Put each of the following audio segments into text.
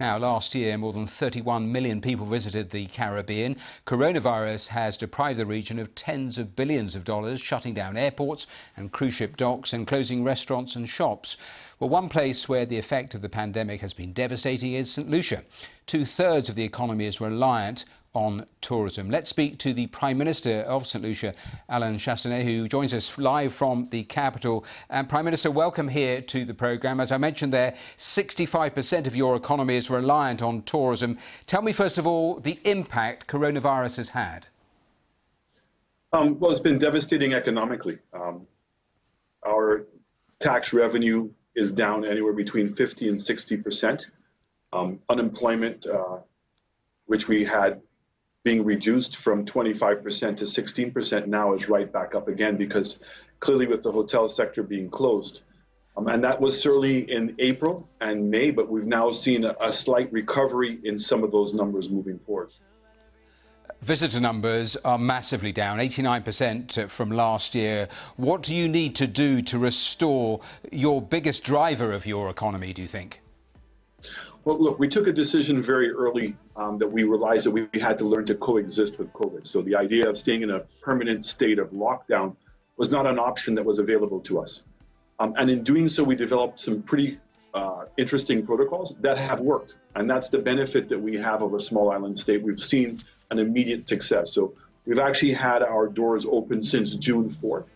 Now, last year, more than 31 million people visited the Caribbean. Coronavirus has deprived the region of tens of billions of dollars, shutting down airports and cruise ship docks and closing restaurants and shops. Well, one place where the effect of the pandemic has been devastating is St. Lucia. Two thirds of the economy is reliant on tourism. Let's speak to the Prime Minister of St Lucia, Allen Chastanet, who joins us live from the capital. And Prime Minister, welcome here to the programme. As I mentioned there, 65% of your economy is reliant on tourism. Tell me, first of all, the impact coronavirus has had. Um, well, it's been devastating economically. Um, our tax revenue is down anywhere between 50 and 60 percent. Um, unemployment, uh, which we had being reduced from 25% to 16% now is right back up again because clearly with the hotel sector being closed. Um, and that was certainly in April and May, but we've now seen a, a slight recovery in some of those numbers moving forward. Visitor numbers are massively down, 89% from last year. What do you need to do to restore your biggest driver of your economy, do you think? Well, look, we took a decision very early um, that we realized that we had to learn to coexist with COVID. So the idea of staying in a permanent state of lockdown was not an option that was available to us. Um, and in doing so, we developed some pretty uh, interesting protocols that have worked. And that's the benefit that we have of a small island state. We've seen an immediate success. So we've actually had our doors open since June 4th.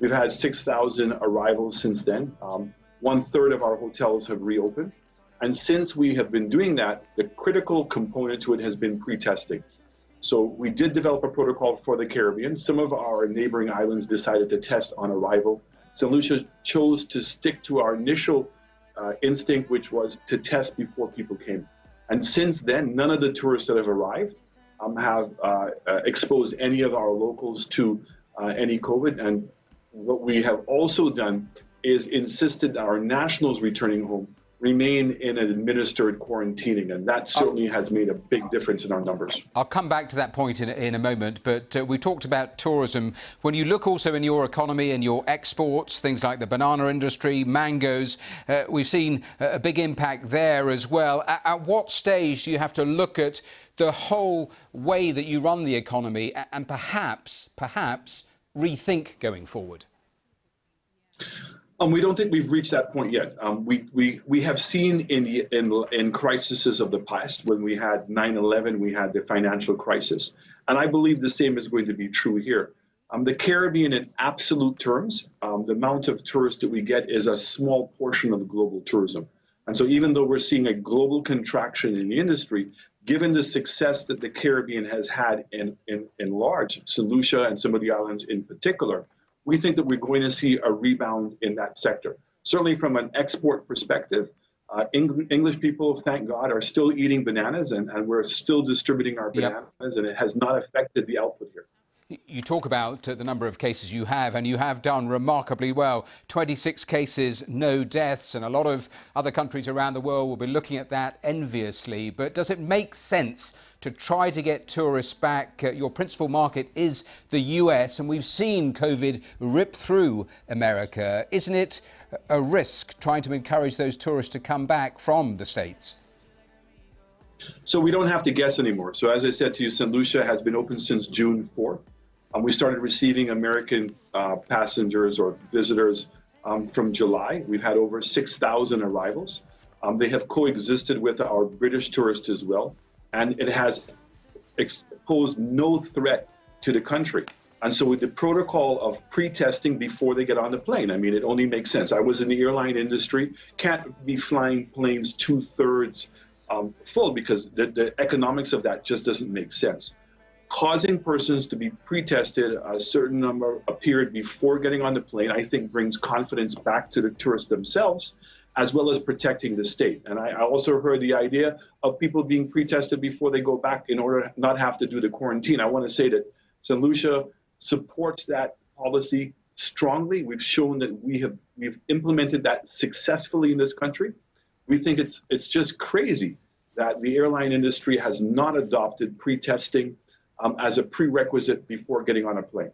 We've had 6,000 arrivals since then. Um, one third of our hotels have reopened. And since we have been doing that, the critical component to it has been pre-testing. So we did develop a protocol for the Caribbean. Some of our neighboring islands decided to test on arrival. St. Lucia chose to stick to our initial uh, instinct, which was to test before people came. And since then, none of the tourists that have arrived um, have uh, uh, exposed any of our locals to uh, any COVID. And what we have also done is insisted our nationals returning home remain in an administered quarantining, and that certainly has made a big difference in our numbers. I'll come back to that point in, in a moment, but uh, we talked about tourism. When you look also in your economy and your exports, things like the banana industry, mangoes, uh, we've seen a big impact there as well. At, at what stage do you have to look at the whole way that you run the economy and perhaps, perhaps rethink going forward? Um, we don't think we've reached that point yet. Um, we, we, we have seen in, in, in crises of the past, when we had 9-11, we had the financial crisis. And I believe the same is going to be true here. Um, the Caribbean, in absolute terms, um, the amount of tourists that we get is a small portion of global tourism. And so even though we're seeing a global contraction in the industry, given the success that the Caribbean has had in, in, in large, St. Lucia and some of the islands in particular, we think that we're going to see a rebound in that sector. Certainly from an export perspective, uh, Eng English people, thank God, are still eating bananas and, and we're still distributing our bananas yep. and it has not affected the output here. You talk about the number of cases you have, and you have done remarkably well. 26 cases, no deaths, and a lot of other countries around the world will be looking at that enviously. But does it make sense to try to get tourists back? Uh, your principal market is the US, and we've seen COVID rip through America. Isn't it a risk trying to encourage those tourists to come back from the States? So we don't have to guess anymore. So as I said to you, St. Lucia has been open since June 4th. Um, we started receiving American uh, passengers or visitors um, from July. We've had over 6,000 arrivals. Um, they have coexisted with our British tourists as well, and it has posed no threat to the country. And so with the protocol of pre-testing before they get on the plane, I mean, it only makes sense. I was in the airline industry, can't be flying planes two-thirds um, full because the, the economics of that just doesn't make sense causing persons to be pre-tested a certain number a period before getting on the plane, I think brings confidence back to the tourists themselves, as well as protecting the state. And I, I also heard the idea of people being pre-tested before they go back in order to not have to do the quarantine. I want to say that St. Lucia supports that policy strongly. We've shown that we have we've implemented that successfully in this country. We think it's it's just crazy that the airline industry has not adopted pre-testing um, as a prerequisite before getting on a plane.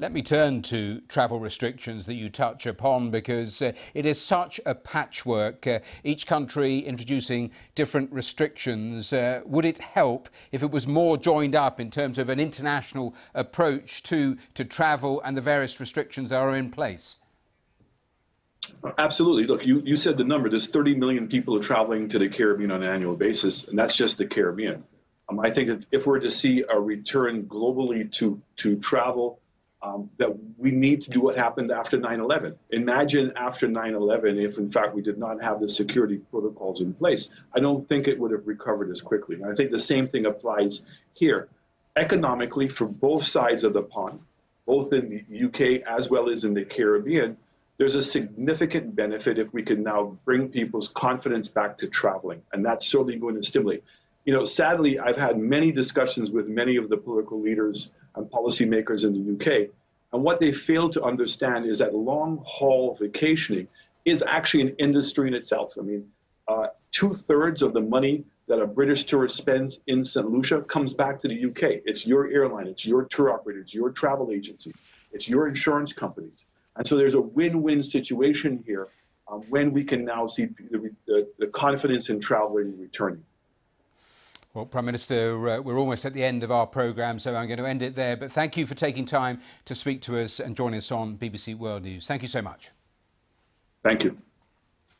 Let me turn to travel restrictions that you touch upon because uh, it is such a patchwork. Uh, each country introducing different restrictions. Uh, would it help if it was more joined up in terms of an international approach to, to travel and the various restrictions that are in place? Absolutely. Look, you, you said the number. There's 30 million people traveling to the Caribbean on an annual basis, and that's just the Caribbean. Um, I think if, if we're to see a return globally to, to travel, um, that we need to do what happened after 9-11. Imagine after 9-11 if in fact we did not have the security protocols in place. I don't think it would have recovered as quickly. And I think the same thing applies here. Economically, for both sides of the pond, both in the UK as well as in the Caribbean, there's a significant benefit if we can now bring people's confidence back to traveling. And that's certainly going to stimulate. You know, sadly, I've had many discussions with many of the political leaders and policymakers in the UK. And what they fail to understand is that long haul vacationing is actually an industry in itself. I mean, uh, two thirds of the money that a British tourist spends in St. Lucia comes back to the UK. It's your airline, it's your tour operator, it's your travel agency, it's your insurance companies. And so there's a win win situation here um, when we can now see the, the, the confidence in traveling returning. Well, Prime Minister, uh, we're almost at the end of our programme, so I'm going to end it there. But thank you for taking time to speak to us and joining us on BBC World News. Thank you so much. Thank you.